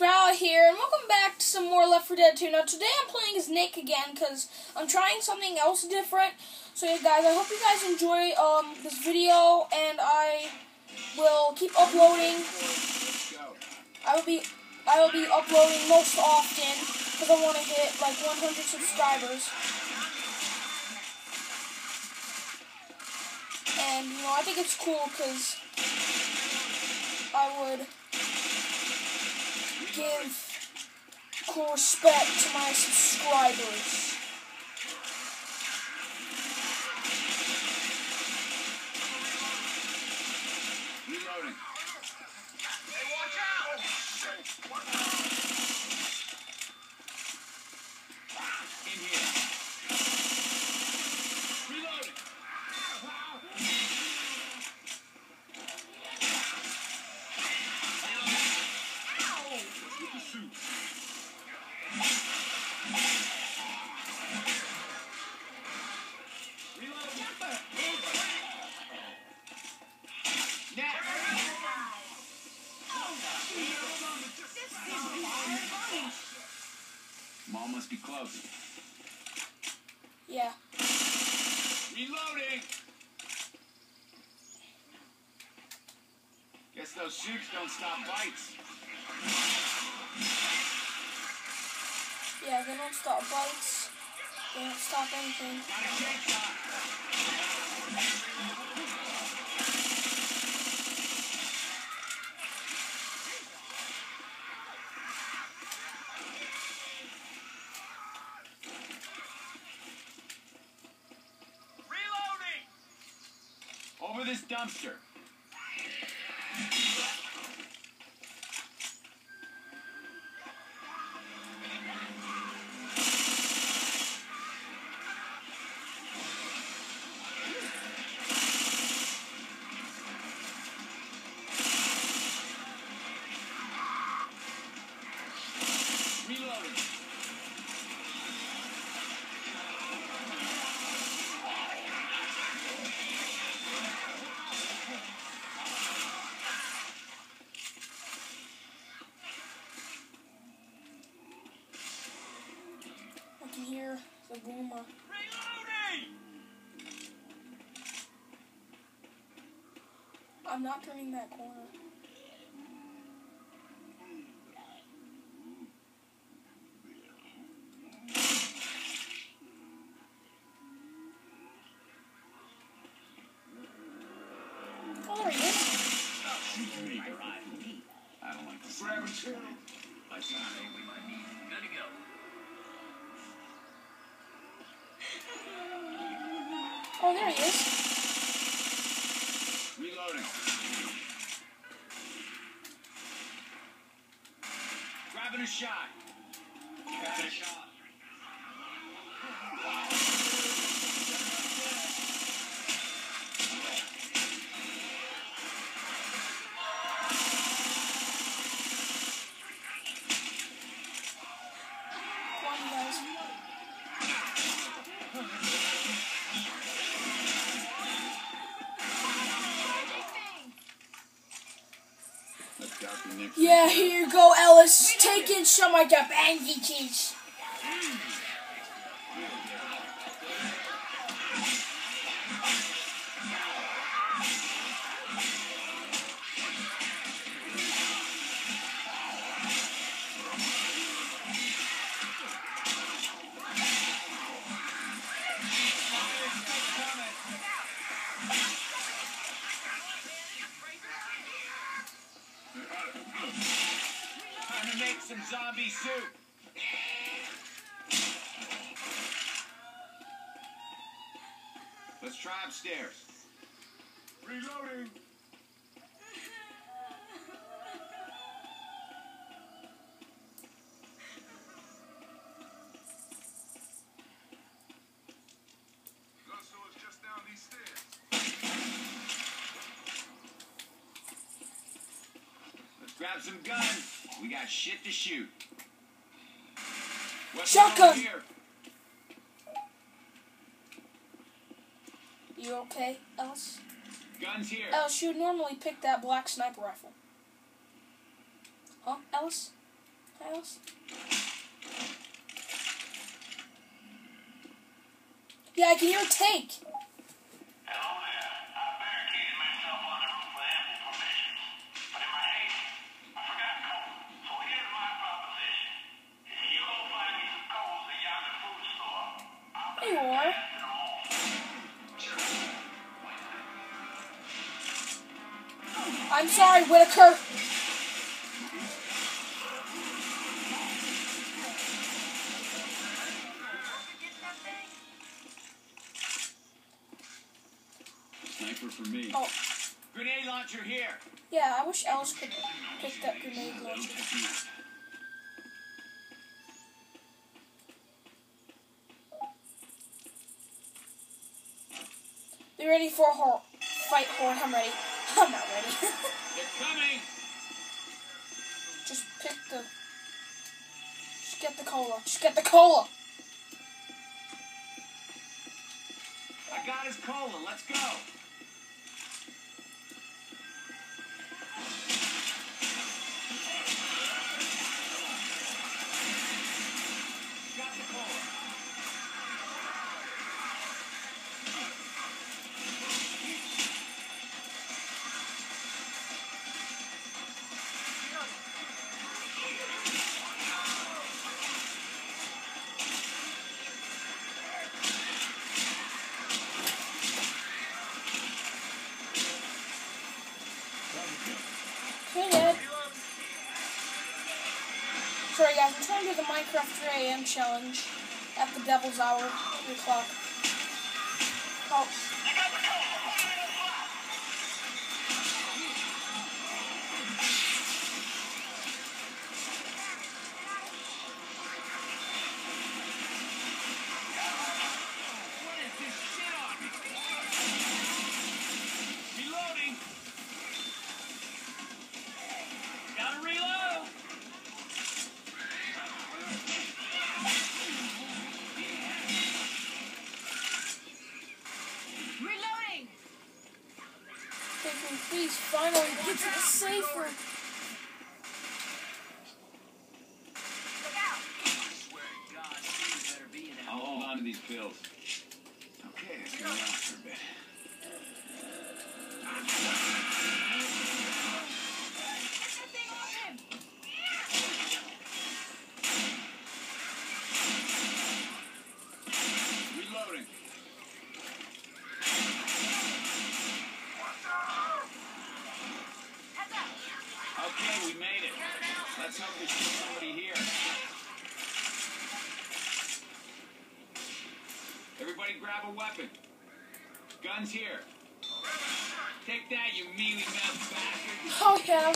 Sprout here, and welcome back to some more Left 4 Dead 2. Now, today I'm playing as Nick again, because I'm trying something else different. So, yeah, guys, I hope you guys enjoy um, this video, and I will keep uploading. I will be I will be uploading most often, because I want to hit, like, 100 subscribers. And, you know, I think it's cool, because I would give cool respect to my subscribers. Reloading. Hey, watch out! Oh, Mall must be close. Yeah. Reloading! Guess those suits don't stop bites. Yeah, they don't stop bites. They don't stop anything. Got a chainsaw. Reloading! Over this dumpster. The boomer. Reloading! I'm not turning that corner. He is. Reloading. Grabbing a shot. Grabbing a Yeah, here you go, Ellis. Take in some of the bangy cheese. Zombie soup. Let's try upstairs. Reloading. Gusto is just down these stairs. Let's grab some guns. We got shit to shoot. What's Shotgun. here? You okay, Ellis? Guns here. Ellis, you would normally pick that black sniper rifle. Huh, Ellis? house. Yeah, I can hear a tank. I'm sorry, Whitaker. Sniper for me. Oh, Grenade launcher here. yeah, I wish Alice could pick that grenade launcher. Be ready for a hor- fight, Horn. I'm ready. I'm not ready. Just pick the. Just get the cola. Just get the cola. I got his cola. Let's go. Sorry, guys. I'm trying to do the Minecraft 3 AM challenge at the Devil's Hour 3 o'clock. Oh, finally get to the safe room? Look out! Oh, I'll hold on to these pills. Okay, we made it. Let's hope there's still somebody here. Everybody grab a weapon. Guns here. Take that, you mealy mouthed bastard. Oh, yeah.